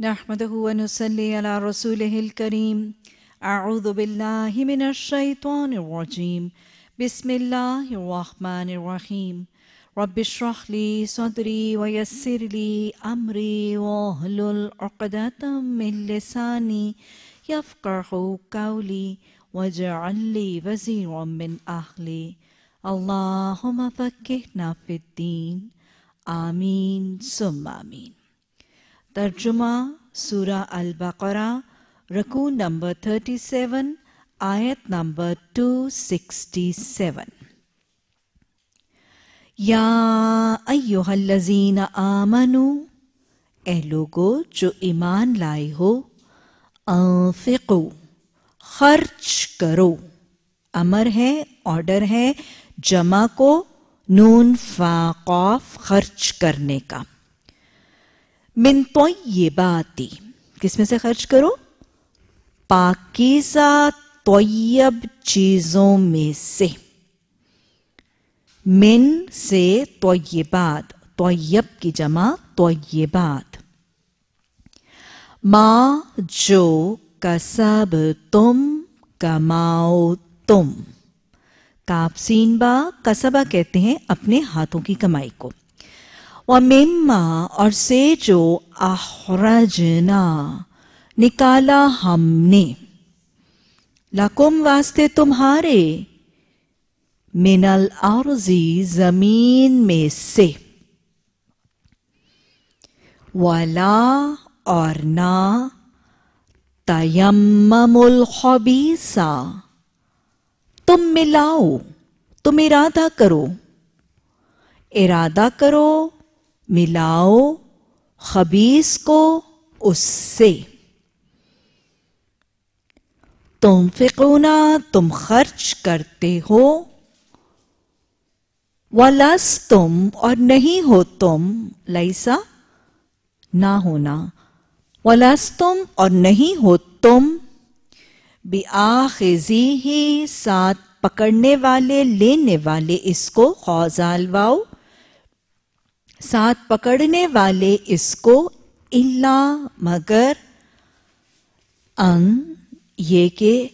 نحمده ونصلي على رسوله الكريم. أعوذ بالله من الشيطان الرجيم. بسم الله الرحمن الرحيم. رب اشرح لي صدري ويسر لي أمري واحلل عقدة من لساني يفقه قولي واجعل لي وزيرا من أهلي. اللهم فكهنا في الدين. آمين. ثم آمين. ترجمہ سورہ البقرہ رکو نمبر 37 آیت نمبر 267 یا ایوہ الذین آمنو، اے لوگو جو ایمان لائے ہو، انفقو، خرچ کرو۔ امر ہے، آرڈر ہے جمع کو، نون فاقاف، خرچ کرنے کا۔ من طیباتی کس میں سے خرچ کرو؟ پاکیزہ طیب چیزوں میں سے۔ من سے طیبات، طیب کی جمع طیبات۔ ما جو کسب تم، کماؤ تم۔ کاپسین با کسبہ کہتے ہیں اپنے ہاتھوں کی کمائی کو۔ وَمِمَّا اور سے جو اخرجنا نکالا ہم نے۔ لکم واسطے تمہارے، من الارضی زمین میں سے۔ ولا اور نہ تیمم الخبیسا تم ملاؤ، تم ارادہ کرو۔ ارادہ کرو ملاؤ خبیص کو اس سے۔ تم فقونا تم خرچ کرتے ہو۔ ولس تم اور نہیں ہو تم، لیسا، نہ ہونا۔ ولس تم اور نہیں ہو تم۔ بآخذی ہی ساتھ پکڑنے والے، لینے والے اس کو خوزال واؤ ساتھ پکڑنے والے اس کو اللہ مگر ان یہ کہ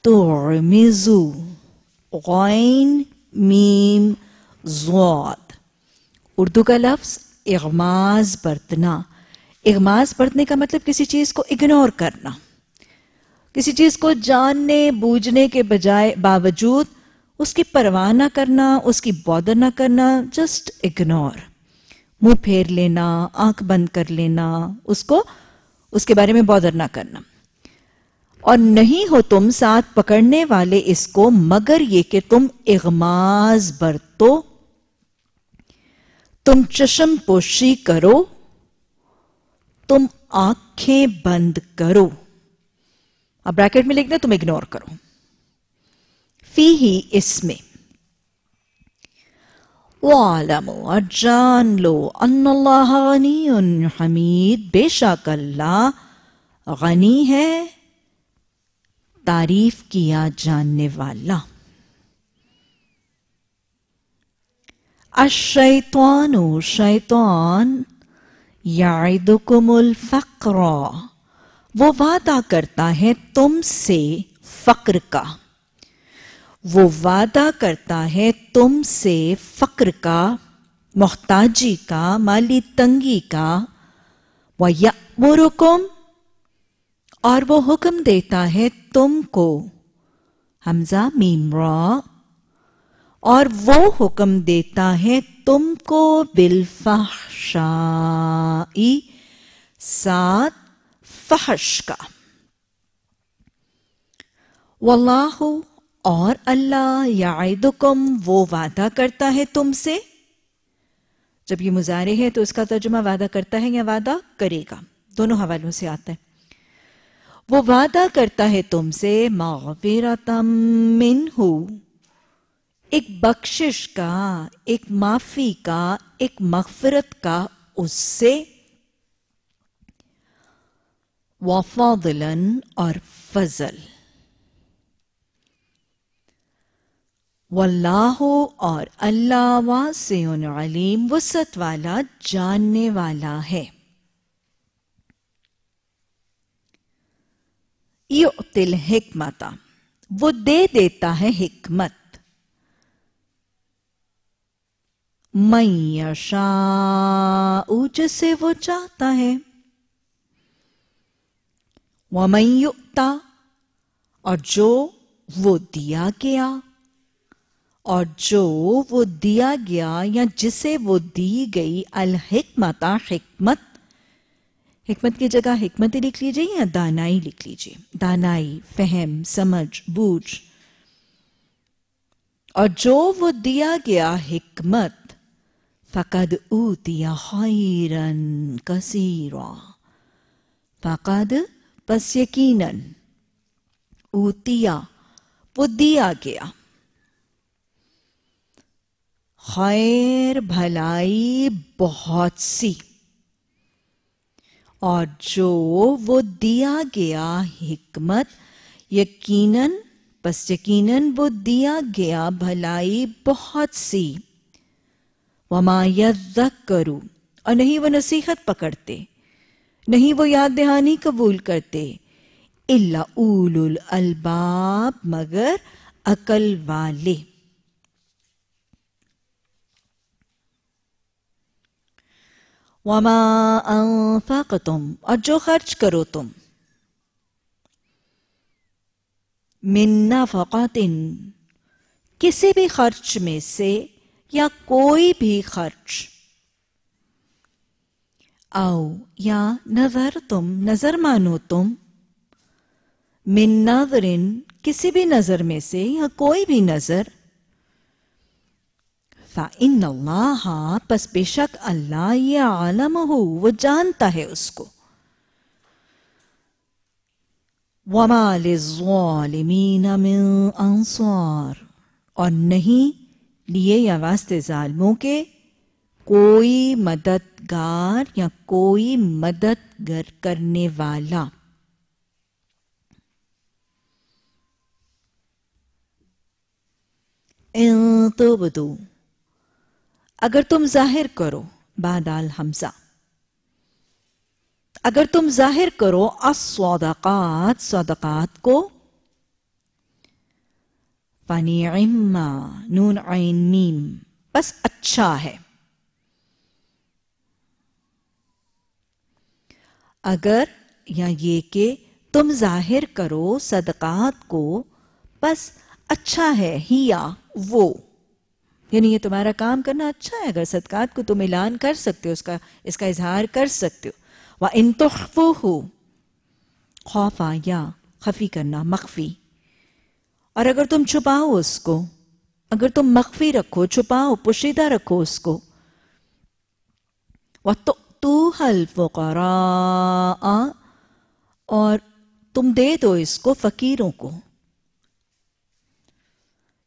ترمزو غین میم زواد اردو کا لفظ اغماز برتنا۔ اغماز برتنے کا مطلب کسی چیز کو اگنور کرنا۔ کسی چیز کو جاننے، بوجھنے کے بجائے باوجود اس کی پرواہ نہ کرنا، اس کی بودر نہ کرنا جسٹ اگنور منہ پھیر لینا، آنکھ بند کر لینا، اس کو، اس کے بارے میں بودر نہ کرنا۔ اور نہیں ہو تم ساتھ پکڑنے والے اس کو، مگر یہ کہ تم اغماز برتو۔ تم چشم پوشی کرو، تم آنکھیں بند کرو۔ اب بریکٹ میں لکھ دیں، تم اگنور کرو۔ فی ہی اس میں۔ وَعَلَمُوا اور جان لو ان اللہ غنی حمید بے شک اللہ غنی ہے، تعریف کیا جاننے والا۔ الشیطان، شیطان، یعدکم الفقر۔ وہ وعدہ کرتا ہے تم سے فقر کا۔ وہ وعدہ کرتا ہے تم سے فقر کا، محتاجی کا، مالی تنگی کا۔ وَيَأْمُرُكُمْ، اور وہ حکم دیتا ہے تم کو۔ حمزہ میم را۔ اور وہ حکم دیتا ہے تم کو بالفحشائی، ساتھ فحش کا۔ واللہ اور اللہ یعیدکم وہ وعدہ کرتا ہے تم سے۔ جب یہ مظاہرے ہے تو اس کا ترجمہ وعدہ کرتا ہے یا وعدہ کرے گا؟ دونوں حوالوں سے آتا ہے۔ وہ وعدہ کرتا ہے تم سے، مغفرتم ایک بخشش کا، ایک معافی کا، ایک مغفرت کا اس سے۔ وفاضلن اور فضل۔ واللہ اور اللہ واسع علیم وسط والا جاننے والا ہے۔ یعطل حکمتا وہ دے دیتا ہے حکمت۔ میں یشاء، جسے وہ چاہتا ہے۔ وَمَنْ يُؤْتَا اور جو وہ دیا گیا۔ اور جو وہ دیا گیا یا جسے وہ دی گئی الحکمتا حکمت۔ حکمت کی جگہ حکمت ہی لکھ لیجیے یا دانائی لکھ لیجیے؟ دانائی، فہم، سمجھ، بوجھ۔ اور جو وہ دیا گیا حکمت، فقد اوتیا خیرن کثیرا۔ فقد پس یقیناً اوتیا، وہ دیا گیا۔ خیر بھلائی بہت سی۔ اور جو وہ دیا گیا حکمت، یقیناً بس یقیناً وہ دیا گیا بھلائی بہت سی۔ وما یذک کرو اور نہیں وہ نصیحت پکڑتے، نہیں وہ یاد دہانی قبول کرتے اللہ اول الباب مگر عقل والے۔ وما انفقتم اور جو خرچ کرو تم۔ من نفقات کسی بھی خرچ میں سے یا کوئی بھی خرچ۔ او یا نظر تم، نظر مانو تم۔ من نظرن کسی بھی نظر میں سے یا کوئی بھی نظر۔ فَإِنَّ اللَّهَ پس بے شک اللہ یہ عالم ہو وہ جانتا ہے اس کو. وَمَا لِلظَّالِمِينَ مِنْ أَنصَار، اور نہیں لیے یا واسطے ظالموں کے کوئی مددگار یا کوئی مددگر کرنے والا۔ ان تبدو اگر تم ظاہر کرو بادال حمزہ اگر تم ظاہر کرو، الصدقات، صدقات کو۔ فنعما نون عین میم بس اچھا ہے۔ اگر یا یہ کہ تم ظاہر کرو صدقات کو، بس اچھا ہے، ہی یا وہ۔ یعنی یہ تمہارا کام کرنا اچھا ہے، اگر صدقات کو تم اعلان کر سکتے ہو، اس کا اس کا اظہار کر سکتے ہو۔ وہ ان ہو خوفا یا خفی کرنا، مخفی۔ اور اگر تم چھپاؤ اس کو، اگر تم مخفی رکھو، چھپاؤ، پوشیدہ رکھو اس کو۔ وہ تو حل اور تم دے دو اس کو فقیروں کو۔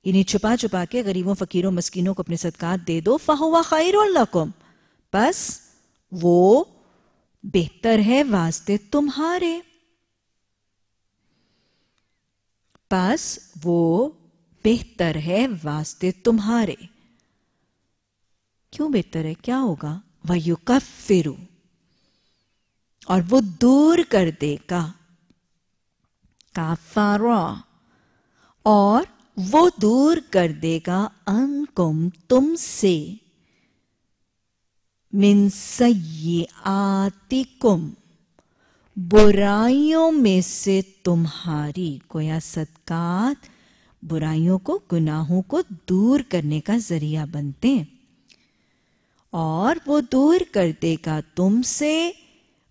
انہیں چھپا چھپا کے غریبوں، فقیروں، مسکینوں کو اپنے صدقات دے دو، فہوا خیر لکم۔ بس وہ بہتر ہے واسطے تمہارے۔ بس وہ بہتر ہے واسطے تمہارے۔ کیوں بہتر ہے؟ کیا ہوگا؟ وَيُكَفِّرُ۔ اور وہ دور کر دے گا۔ کافارا اور وہ دور کر دے گا ان کم تم سے من سیئاتکم۔ برائیوں میں سے تمہاری گویا صدقات برائیوں کو، گناہوں کو دور کرنے کا ذریعہ بنتے ہیں۔ اور وہ دور کر دے گا تم سے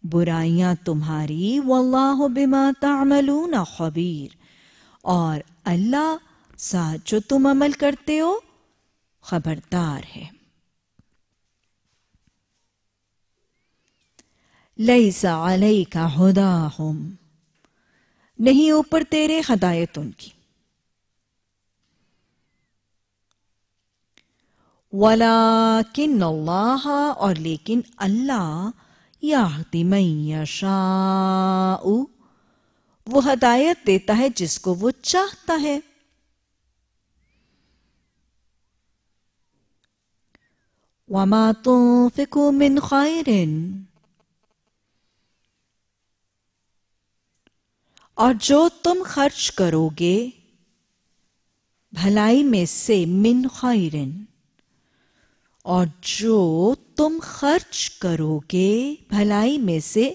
برائیاں تمہاری۔ واللہ بما تعملون خبیر۔ اور اللہ ساتھ جو تم عمل کرتے ہو، خبردار ہے۔ لیسا علیکا ہداہم، نہیں اوپر تیرے ہدایت ان کی۔ ولیکن اللہ اور لیکن اللہ یاہدی من یشاء۔ وہ ہدایت دیتا ہے جس کو وہ چاہتا ہے۔ وما تنفقوا من خير. اور جو تم خرچ کرو گے بھلائی میں سے من خیرن اور جو تم خرچ کرو گے بھلائی میں سے،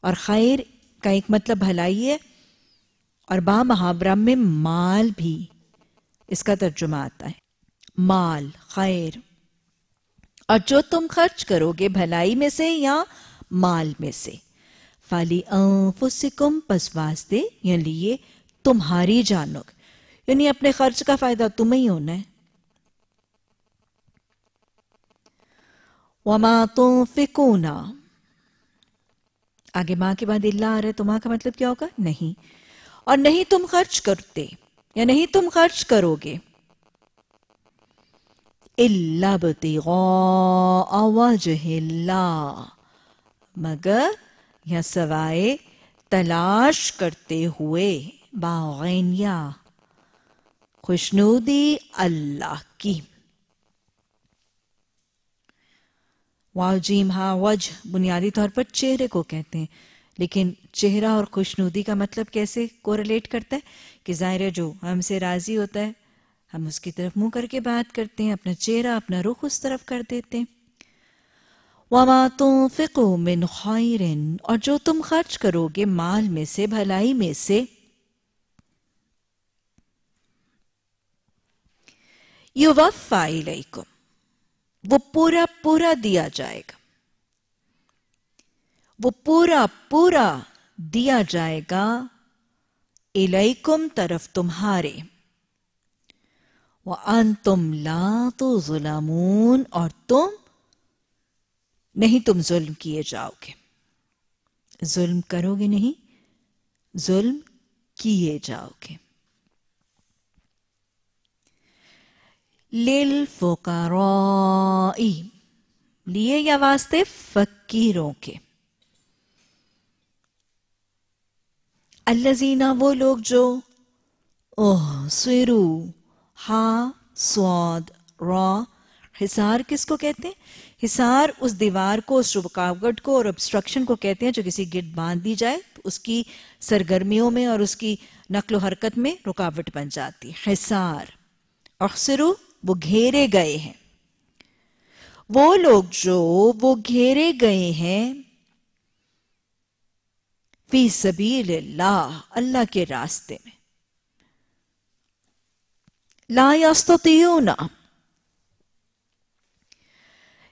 اور خیر کا ایک مطلب بھلائی ہے، اور با محاورہ میں مال بھی، اس کا ترجمہ آتا ہے۔ مال، خیر۔ اور جو تم خرچ کرو گے بھلائی میں سے یا مال میں سے۔ فالی انفسکم پس واسطے یعنی یہ تمہاری جانو یعنی اپنے خرچ کا فائدہ تمہیں ہی ہونا ہے۔ وما تنفقون۔ آگے ماں کے بعد اللہ آ رہا ہے تو ماں کا مطلب کیا ہوگا؟ نہیں۔ اور نہیں تم خرچ کرتے، یا نہیں تم خرچ کرو گے۔ اللہ بتغاء وجہ اللہ۔ مگر یا سوائے تلاش کرتے ہوئے باغینیا خوشنودی اللہ کی۔ واجیم ہا وجہ بنیادی طور پر چہرے کو کہتے ہیں۔ لیکن چہرہ اور خوشنودی کا مطلب کیسے کوریلیٹ کرتا ہے؟ کہ ظاہر جو ہم سے راضی ہوتا ہے ہم اس کی طرف منہ کر کے بات کرتے ہیں، اپنا چہرہ، اپنا رخ اس طرف کر دیتے ہیں۔ وَمَا تُنفِقُوا مِنْ خَيْرٍ، اور جو تم خرچ کرو گے مال میں سے، بھلائی میں سے۔ يُوَفَّا إِلَيْكُمْ وہ پورا پورا دیا جائے گا۔ وہ پورا پورا دیا جائے گا الیکم طرف تمہارے۔ وَأَنْتُمْ لَا تُظْلَمُونَ اور تم نہیں تم ظلم کیے جاؤ گے۔ ظلم کرو گے نہیں، ظلم کیے جاؤ گے۔ لِلْفُقَرَاءِ، لیے یا واسطے فقیروں کے۔ الذین وہ لوگ جو اوہ سیرو ہا سواد، را۔ حسار کس کو کہتے ہیں؟ حسار اس دیوار کو، اس رکاوٹ کو اور ابسٹرکشن کو کہتے ہیں جو کسی گرد باندھ دی جائے، تو اس کی سرگرمیوں میں اور اس کی نقل و حرکت میں رکاوٹ بن جاتی۔ حسار اخسرو، وہ گھیرے گئے ہیں۔ وہ لوگ جو وہ گھیرے گئے ہیں، فی سبیل اللہ اللہ کے راستے میں۔ لا یستطیعون.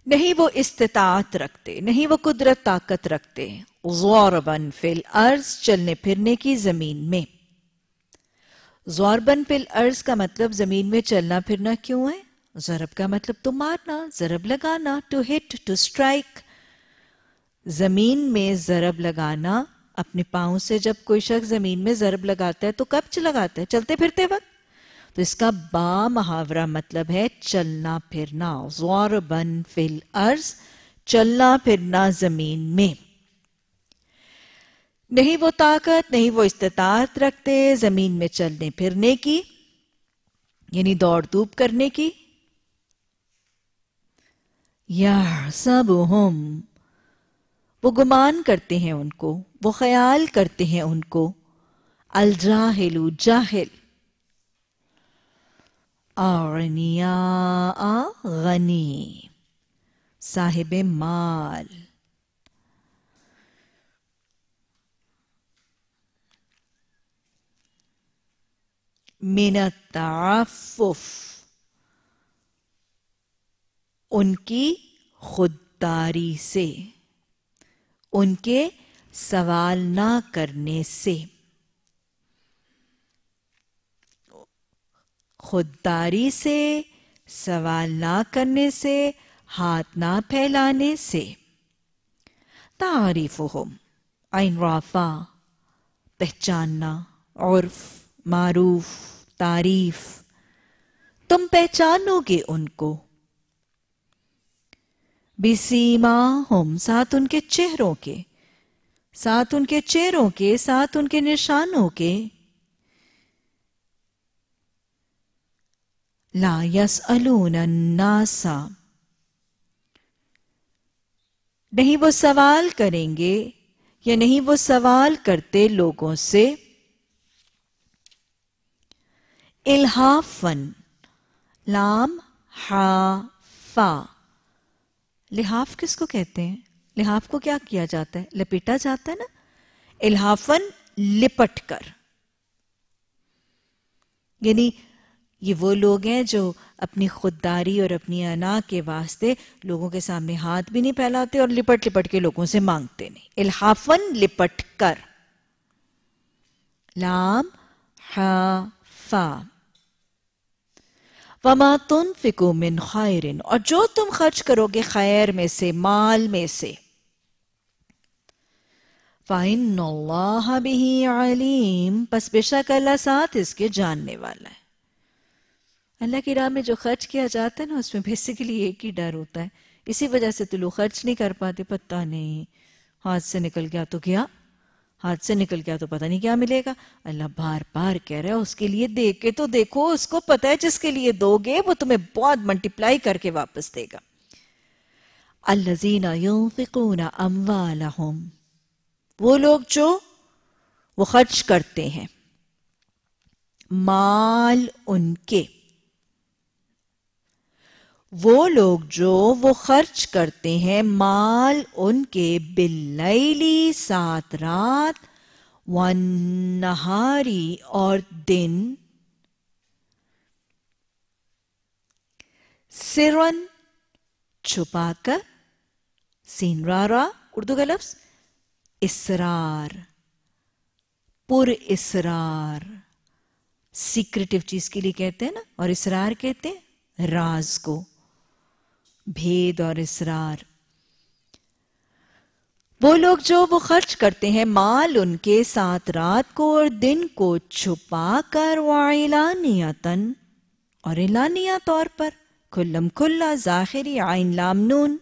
نہیں وہ استطاعت رکھتے، نہیں وہ قدرت، طاقت رکھتے. زوربن فی الارض، چلنے پھرنے کی زمین میں. زوربن فی الارض کا مطلب زمین میں چلنا پھرنا کیوں ہے؟ ضرب کا مطلب تو مارنا، ضرب لگانا ٹو ہٹ ٹو سٹرائک زمین میں ضرب لگانا، اپنے پاؤں سے جب کوئی شخص زمین میں ضرب لگاتا ہے تو کب لگاتا ہے، چلتے پھرتے وقت. تو اس کا با محاورہ مطلب ہے چلنا پھرنا زور بن فل ارض چلنا پھرنا زمین میں۔ نہیں وہ طاقت، نہیں وہ استطاعت رکھتے زمین میں چلنے پھرنے کی یعنی دوڑ دھوپ کرنے کی۔ یا سب وہ گمان کرتے ہیں ان کو، وہ خیال کرتے ہیں ان کو۔ الجاہل جاہل۔ غنی صاحب مال۔ من التعفف، ان کی خودداری سے، ان کے سوال نہ کرنے سے۔ خودداری سے، سوال نہ کرنے سے، ہاتھ نہ پھیلانے سے۔ تعریف عین رافا پہچاننا، عرف، معروف، تعریف۔ تم پہچانو گے ان کو۔ بسیما ہم ساتھ ان کے چہروں کے۔ ساتھ ان کے چہروں کے، ساتھ ان کے نشانوں کے۔ لا يسألون الناس. نہیں وہ سوال کریں گے یا نہیں وہ سوال کرتے لوگوں سے؟ الحافن لام ہا فا۔ لحاف کس کو کہتے ہیں؟ لحاف کو کیا کیا جاتا ہے؟ لپیٹا جاتا ہے نا؟ الحافن لپٹ کر۔ یعنی یہ وہ لوگ ہیں جو اپنی خودداری اور اپنی انا کے واسطے لوگوں کے سامنے ہاتھ بھی نہیں پھیلاتے اور لپٹ لپٹ کے لوگوں سے مانگتے نہیں۔ الحافن، لپٹ کر۔ لام ہا فا۔ وما تنفقو من خائرن اور جو تم خرچ کرو گے خیر میں سے، مال میں سے۔ فَإِنَّ اللَّهَ بِهِ عَلِيمٌ۔ پس بے شک اللہ ساتھ اس کے جاننے والا ہے۔ اللہ کی راہ میں جو خرچ کیا جاتا ہے نا، اس میں بیسیکلی ایک ہی ڈر ہوتا ہے۔ اسی وجہ سے تو لوگ خرچ نہیں کر پاتے، پتہ نہیں۔ ہاتھ سے نکل گیا تو کیا؟ ہاتھ سے نکل گیا تو پتہ نہیں کیا ملے گا۔ اللہ بار بار کہہ رہا ہے، اس کے لیے دیکھ کے تو دیکھو، اس کو پتہ ہے جس کے لیے دو گے وہ تمہیں بہت منٹیپلائی کر کے واپس دے گا۔ الَّذِينَ يُنفِقُونَ أَمْوَالَهُمْ وہ لوگ جو وہ خرچ کرتے ہیں۔ مال ان کے۔ وہ لوگ جو وہ خرچ کرتے ہیں مال ان کے باللیلی سات رات ونہاری اور دن۔ سرن چھپا کر سین را اردو کا لفظ، اسرار، پر اسرار۔ سیکرٹیو چیز کے لیے کہتے ہیں نا، اور اسرار کہتے ہیں راز کو۔ بھید اور اسرار وہ لوگ جو وہ خرچ کرتے ہیں، مال ان کے ساتھ رات کو اور دن کو چھپا کر وعلانیتن اور اعلانیہ طور پر کلم کلا ظاہری عین لامنون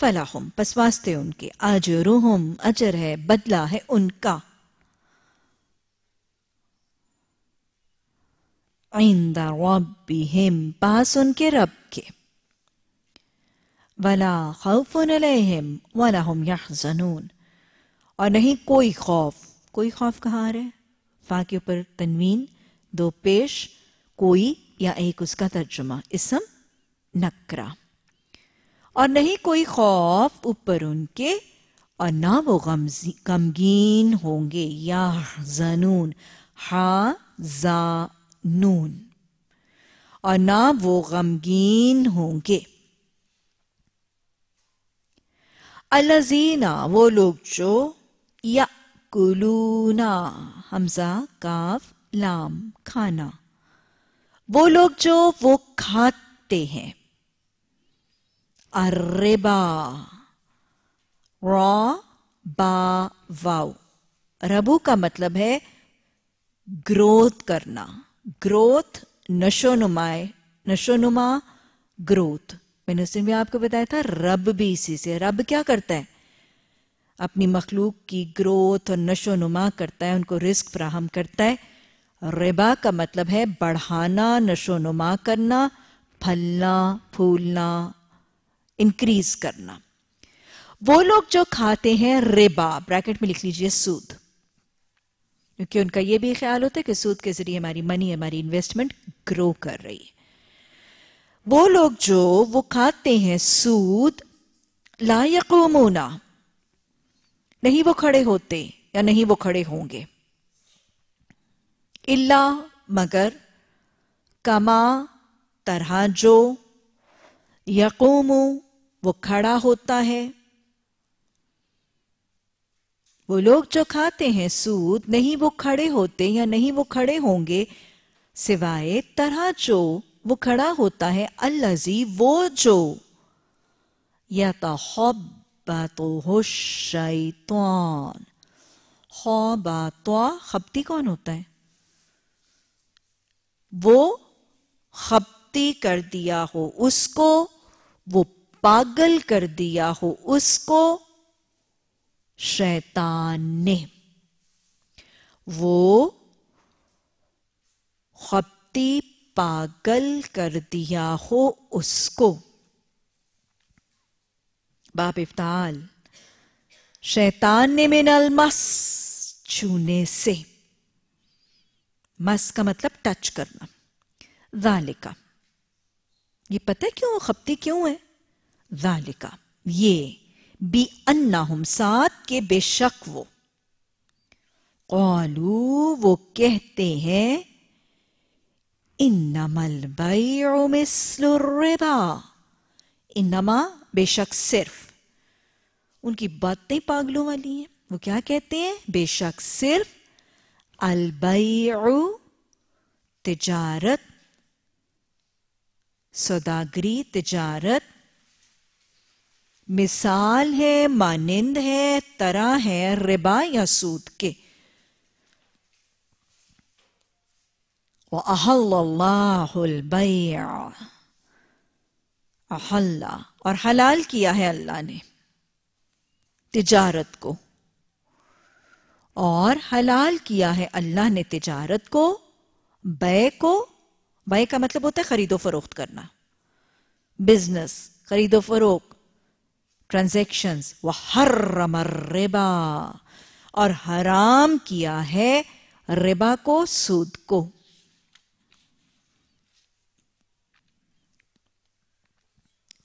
فلاحم پس واسطے ان کے اجرہم اجر ہے، بدلہ ہے ان کا۔ عند ربهم پاس ان کے رب کے۔ ولا خوف علیہم ولا هم يحزنون اور نہیں، کوئی خوف کوئی خوف کہاں آ رہا ہے فا کے اوپر تنوین، دو پیش، کوئی یا ایک اس کا ترجمہ، اسم نکرا اور نہیں، کوئی خوف اوپر ان کے، اور نہ وہ غمگین ہوں گے یا زنون ہا زا نون اور نہ وہ غمگین ہوں گے۔ الزینہ وہ لوگ جو یا کلونا حمزہ، کاف، لام، کھانا، وہ لوگ جو وہ کھاتے ہیں۔ اربا را، با واؤ ربو کا مطلب ہے گروتھ کرنا۔ گروتھ نشو نمائے نشو نما گروتھ۔ میں نے اس دن بھی آپ کو بتایا تھا، رب بھی اسی سے، رب کیا کرتا ہے؟ اپنی مخلوق کی گروتھ اور نشو نما کرتا ہے، ان کو رزق فراہم کرتا ہے۔ ربا کا مطلب ہے بڑھانا نشو نما کرنا، پھلنا، پھولنا، انکریز کرنا۔ وہ لوگ جو کھاتے ہیں ربا بریکٹ میں لکھ لیجیے سود۔ کیونکہ ان کا یہ بھی خیال ہوتا ہے کہ سود کے ذریعے ہماری منی ہماری انویسٹمنٹ گرو کر رہی ہے۔ وہ لوگ جو وہ کھاتے ہیں سود، لا یقومونا، نہیں وہ کھڑے ہوتے یا نہیں وہ کھڑے ہوں گے۔ اللہ مگر کما طرح جو یقوم، وہ کھڑا ہوتا ہے۔ وہ لوگ جو کھاتے ہیں سود، نہیں وہ کھڑے ہوتے یا نہیں وہ کھڑے ہوں گے، سوائے طرح جو وہ کھڑا ہوتا ہے الزی وہ جو یا تو شیطان خوباتوا خبتی کون ہوتا ہے؟ وہ خبتی کر دیا ہو، اس کو وہ پاگل کر دیا ہو، اس کو شیطان نے وہ خپتی پاگل کر دیا ہو اس کو۔ باپ افتال شیطان نے من المس چھونے سے۔ مس کا مطلب ٹچ کرنا۔ ذالکا۔ یہ پتہ کیوں، خپتی کیوں ہے؟ ذالکا۔ یہ بی انہم ساتھ کے بے شک وہ۔ قالو وہ کہتے ہیں انما البیع مثل الربا۔ انما بے شک صرف۔ ان کی باتیں پاگلوں والی ہیں۔ وہ کیا کہتے ہیں؟ بے شک صرف۔ البیع تجارت، سوداگری تجارت۔ مثال ہے، مانند ہے، طرح ہے ربا یا سود کے۔ وَأَحَلَّ اللَّهُ الْبَيْعَ۔ اَحَلَّ اور حلال کیا ہے اللہ نے تجارت کو۔ اور حلال کیا ہے اللہ نے تجارت کو، بے کو۔ بے کا مطلب ہوتا ہے خرید و فروخت کرنا۔ بزنس، خرید و فروخت۔ ٹرانزیکشنز وہ حرم الربا. اور حرام کیا ہے ربا کو، سود کو۔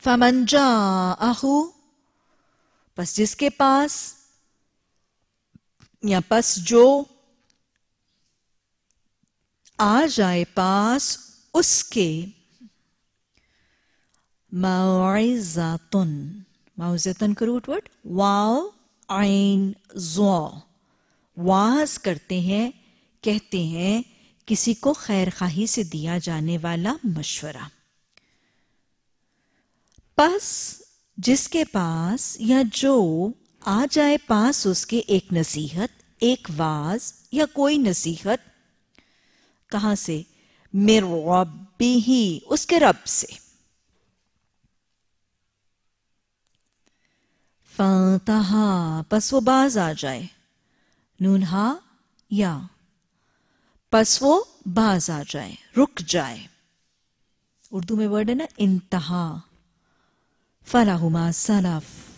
فَمَنْ جَاءَهُ، پس جس کے پاس، یا پس جو آ جائے پاس، اس کے معزاتن معذتاً کا روٹ ورڈ واو آئین زو۔ واز کرتے ہیں، کہتے ہیں، کسی کو خیر خواہی سے دیا جانے والا مشورہ۔ پس، جس کے پاس یا جو آ جائے پاس اس کے ایک نصیحت، ایک واز یا کوئی نصیحت، کہاں سے؟ میرے ہی، اس کے رب سے۔ فانتہا، پس وہ باز آ جائے۔ نون ہا یا۔ پس وہ باز آ جائے، رک جائے۔ اردو میں ورڈ ہے نا، انتہا۔ فلاحما سلف۔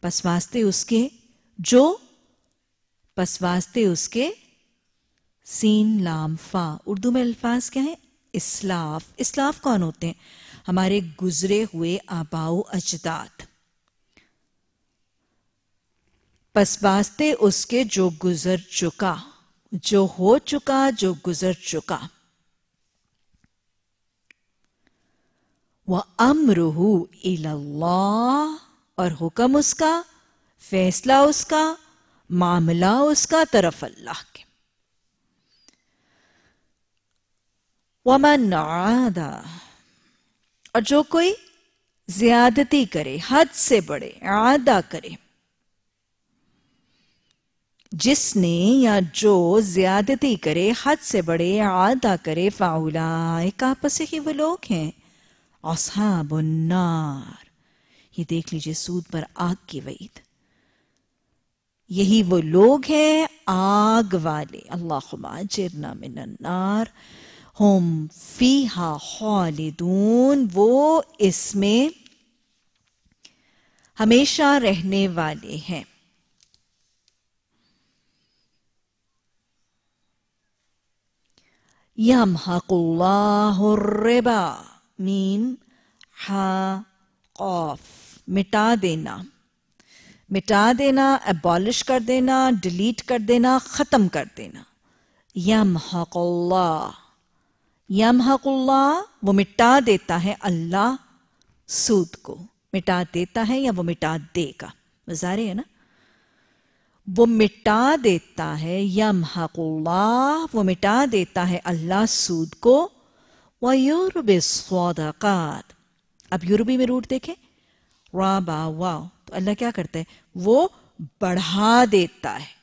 پس واسطے اس کے جو، پس واسطے اس کے سین، لام، فا۔ اردو میں الفاظ کیا ہیں؟ اسلاف۔ اسلاف کون ہوتے ہیں؟ ہمارے گزرے ہوئے آباؤ اجداد۔ پس واسطے اس کے جو گزر چکا، جو ہو چکا، جو گزر چکا۔ وہ إِلَى اللہ اور حکم اس کا، فیصلہ اس کا، معاملہ اس کا طرف اللہ کے۔ وَمَنْ عَادَ، اور جو کوئی زیادتی کرے، حد سے بڑے عادہ کرے۔ جس نے یا جو زیادتی کرے، حد سے بڑے عادہ کرے فاولائے کا ہی وہ لوگ ہیں۔ اصحاب النار۔ یہ دیکھ لیجیے سود پر آگ کی وعید۔ یہی وہ لوگ ہیں آگ والے۔ اللہم اجرنا من النار۔ ہم فیہا خالدون۔ وہ اس میں ہمیشہ رہنے والے ہیں۔ يمحق الله الربا. میم ہا قوف مٹا دینا. مٹا دینا ابولش کر دینا ڈیلیٹ کر دینا، ختم کر دینا. یمحق اللہ یمحق اللہ وہ مٹا دیتا ہے اللہ سود کو. مٹا دیتا ہے یا وہ مٹا دے گا. مزارے ہے نا؟ وہ مٹا دیتا ہے یا محق اللہ، وہ مٹا دیتا ہے اللہ سود کو و یورب اب یوربی میں روٹ دیکھیں۔ را با واؤ تو اللہ کیا کرتا ہے؟ وہ بڑھا دیتا ہے۔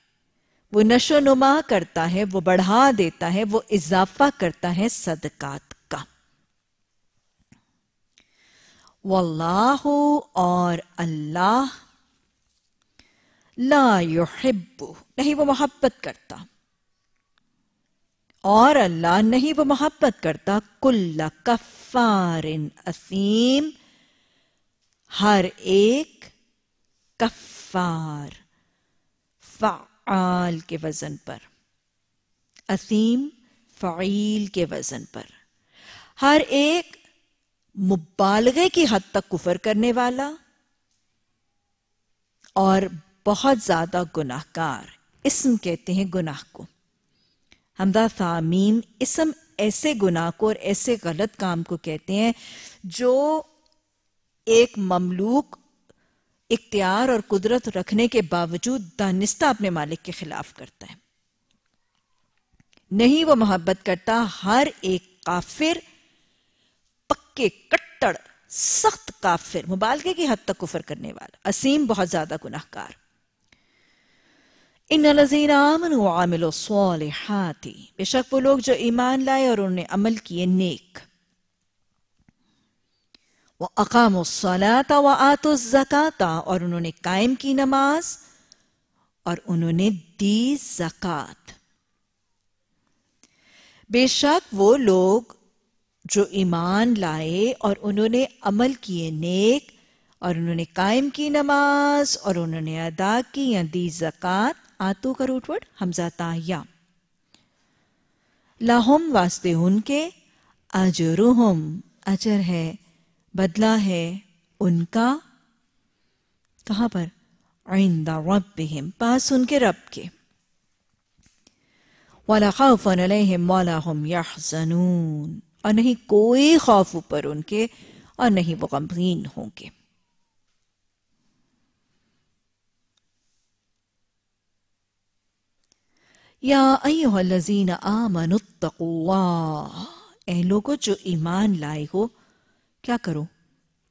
وہ نشو نما کرتا ہے، وہ بڑھا دیتا ہے، وہ اضافہ کرتا ہے صدقات کا۔ واللہ اور اللہ لا يحب. نہیں وہ محبت کرتا. اور اللہ نہیں وہ محبت کرتا. کل کفار اثیم ہر ایک کفار فعال کے وزن پر. اسیم فعیل کے وزن پر. ہر ایک مبالغے کی حد تک کفر کرنے والا. اور بہت زیادہ گناہ کار اسم کہتے ہیں گناہ کو۔ حمدہ ثامیم اسم ایسے گناہ کو اور ایسے غلط کام کو کہتے ہیں جو ایک مملوک اختیار اور قدرت رکھنے کے باوجود دانستہ اپنے مالک کے خلاف کرتا ہے۔ نہیں وہ محبت کرتا ہر ایک کافر، پکے، کٹڑ، سخت کافر، مبالغے کی حد تک کفر کرنے والا اسیم بہت زیادہ گناہ کار ان الذین آمنوا وعملوا الصالحات بے شک وہ لوگ جو ایمان لائے اور انہوں نے عمل کیے نیک۔ وَأَقَامُوا الصَّلَاةَ وَآتُوا الزَّكَاةَ اور انہوں نے قائم کی نماز اور انہوں نے دی زکاة بے شک وہ لوگ جو ایمان لائے اور انہوں نے عمل کیے نیک اور انہوں نے قائم کی نماز اور انہوں نے ادا کی یا دی زکاة آتو کا روٹ ورڈ حمزہ تاہیا لاہم واسطے ان کے اجرہم، اجر ہے، بدلہ ہے، ان کا۔ کہاں پر؟ عند ربہم، پاس ان کے رب کے۔ وَلَا خَوْفًا عَلَيْهِمْ وَلَا هُمْ يَحْزَنُونَ اور نہیں کوئی خوف اوپر ان کے اور نہیں وہ غمگین ہوں گے۔ یا ایوہ الذین آمنوا اتقوا اللہ۔ اے لوگو جو ایمان لائے ہو کیا کرو؟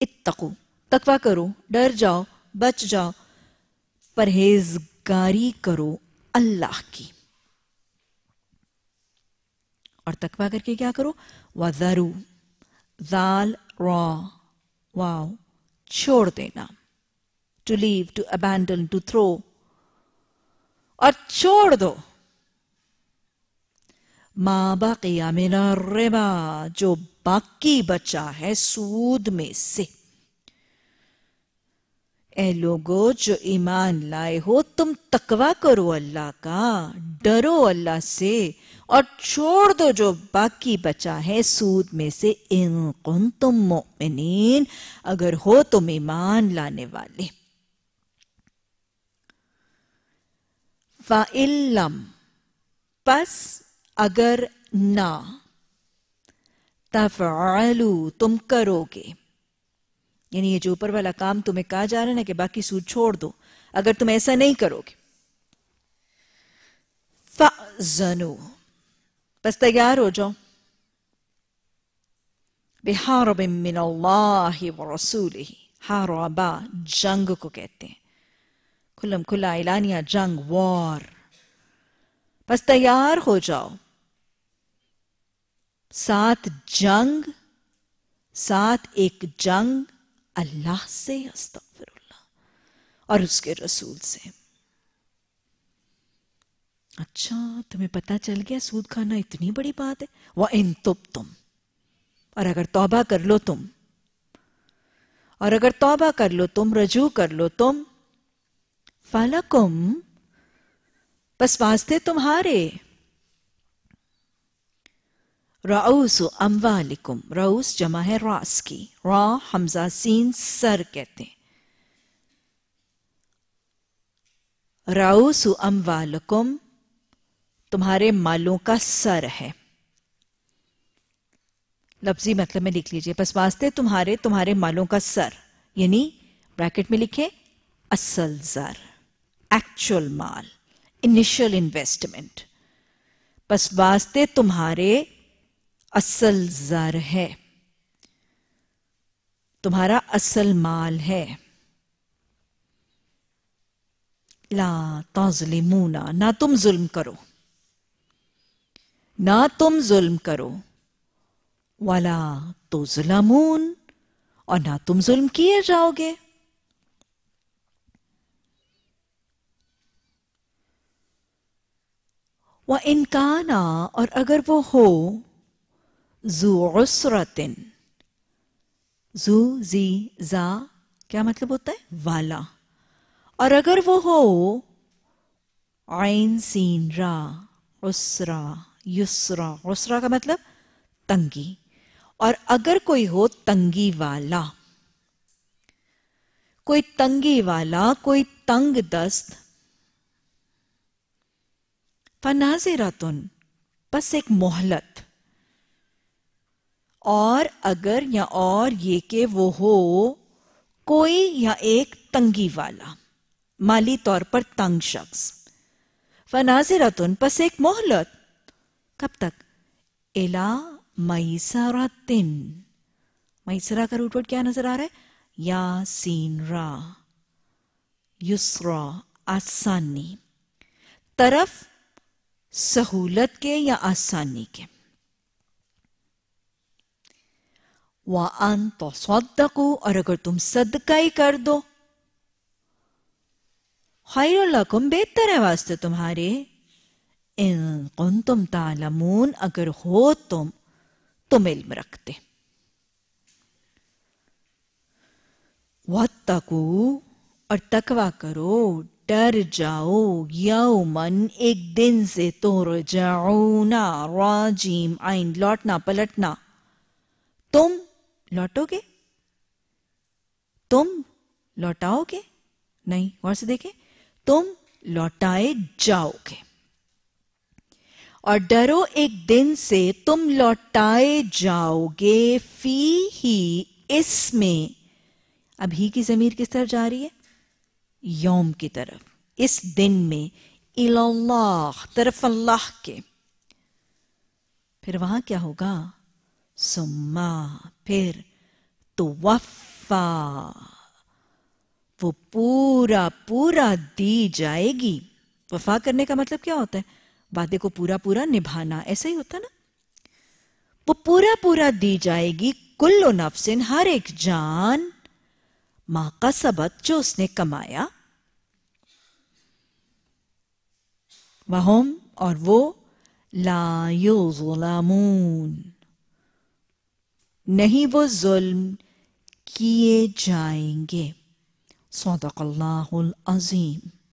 اتقو تقوی کرو ڈر جاؤ بچ جاؤ پرہیزگاری کرو اللہ کی۔ اور تقوی کر کے کیا کرو؟ وَذَرُو ذال را واو چھوڑ دینا۔ To leave, to abandon, to throw اور چھوڑ دو۔ ما بقی من الربا، جو باقی بچا ہے سود میں سے۔ اے لوگو، جو ایمان لائے ہو، تم تقوی کرو اللہ کا۔ ڈرو اللہ سے اور چھوڑ دو جو باقی بچا ہے سود میں سے۔ ان کنتم مؤمنین، اگر ہو تم ایمان لانے والے۔ فَإِلَّمْ پس اگر نہ۔ تفعلو تم کرو گے یعنی یہ جو اوپر والا کام تمہیں کہا جا رہا ہے کہ باقی سود چھوڑ دو، اگر تم ایسا نہیں کرو گے فَأْزَنُو بس تیار ہو جاؤ۔ بِحَارَبٍ مِّنَ اللَّهِ وَرَسُولِهِ۔ حاربا جنگ کو کہتے ہیں۔ کھلم کھلا اعلانیہ جنگ، وار۔ بس تیار ہو جاؤ۔ ساتھ جنگ، ساتھ ایک جنگ اللہ سے استغفر اللہ اور اس کے رسول سے۔ اچھا تمہیں پتا چل گیا، سود کھانا اتنی بڑی بات ہے۔ وہ ان تم اور اگر توبہ کر لو تم، اور اگر توبہ کر لو تم، رجوع کر لو تم فالکم بس واسطے تمہارے۔ رعوس اموالکم رعوس جمع ہے راس کی۔ را، حمزہ، سین، سر کہتے ہیں۔ رعوس اموالکم تمہارے مالوں کا سر ہے۔ لفظی مطلب میں لکھ لیجیے۔ پس واسطے تمہارے تمہارے مالوں کا سر یعنی بریکٹ میں لکھیں، اصل زر ایکچول مال انیشل انویسٹمنٹ پس واسطے تمہارے اصل زر ہے۔ تمہارا اصل مال ہے۔ لا تظلمون، نہ تم ظلم کرو۔ نہ تم ظلم کرو۔ ولا تو ظلمون اور نہ تم ظلم کیے جاؤ گے۔ وہ انکانا اور اگر وہ ہو زو عسرتن۔ زو زی، زا، کیا مطلب ہوتا ہے؟ والا۔ اور اگر وہ ہو، عین، سین، را، عسرا، یسرا۔ عسرا کا مطلب تنگی۔ اور اگر کوئی ہو تنگی والا، کوئی تنگی والا، کوئی تنگ دست۔ فنازراتن بس ایک محلت اور اگر یا اور یہ کہ وہ ہو کوئی یا ایک تنگی والا، مالی طور پر تنگ شخص۔ فنازراتن پس ایک محلت کب تک؟ الا میسراتن میسرا کا روٹ ورڈ کیا نظر آ رہا ہے؟ یا سین را، یسرا، آسانی۔ طرف سہولت کے یا آسانی کے؟ وَأَن تَصَدَّقُوا اور اگر تم صدقہ ہی کر دو۔ خیر لکم بہتر ہے واسطے تمہارے۔ ان کنتم تعلمون، اگر ہو تم تم علم رکھتے۔ وَاتَّقُوا، اور تقوی کرو، ڈر جاؤ یومن ایک دن سے تو رجعونا راجیم، آئین لوٹنا، پلٹنا۔ تم لوٹو گے؟ تم لوٹاؤ گے؟ نہیں، غور سے دیکھیں، تم لوٹائے جاؤ گے۔ اور ڈرو ایک دن سے تم لوٹائے جاؤ گے فی ہی اس میں۔ ابھی کی ضمیر کس طرف جا رہی ہے؟ یوم کی طرف۔ اس دن میں اللہ، طرف اللہ کے۔ پھر وہاں کیا ہوگا؟ سما، پھر تو وفا وہ پورا پورا دی جائے گی۔ وفا کرنے کا مطلب کیا ہوتا ہے؟ وعدے کو پورا پورا نبھانا، ایسا ہی ہوتا نا؟ وہ پورا پورا دی جائے گی کلو نفسن، ہر ایک جان ماں کا سبت جو اس نے کمایا۔ وہم، اور وہ لا یظلمون۔ نہیں وہ ظلم کیے جائیں گے۔ صدق اللہ العظیم۔